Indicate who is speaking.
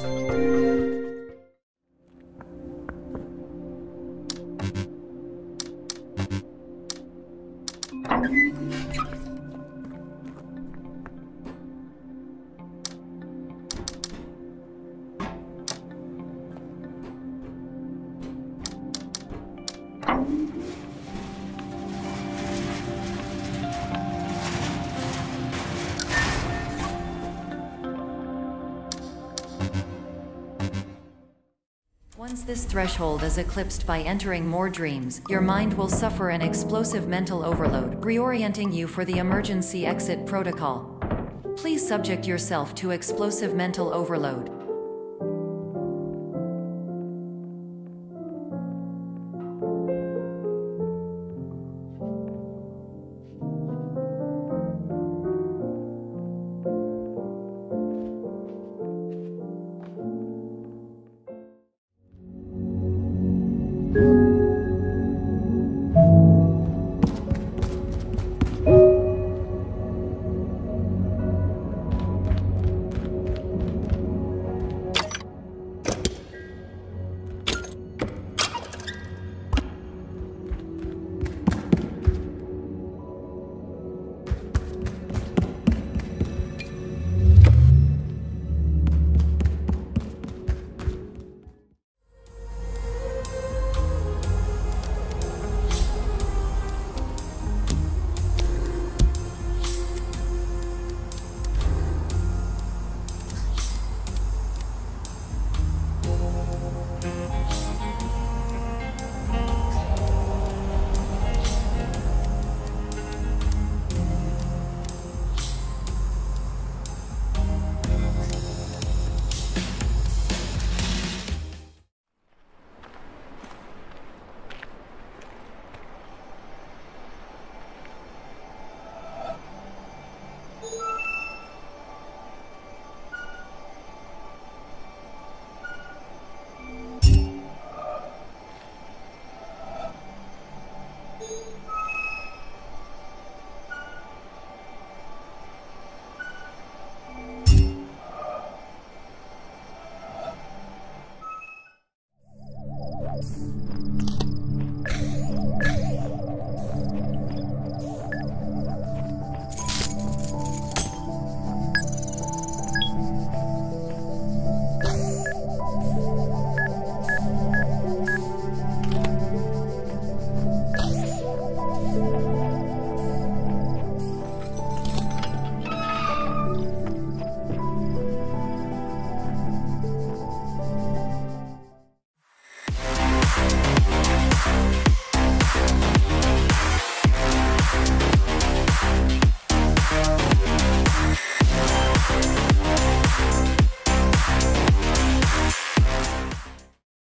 Speaker 1: Thank you. Once this threshold is eclipsed by entering more dreams, your mind will suffer an explosive mental overload, reorienting you for the emergency exit protocol. Please subject yourself to explosive mental overload.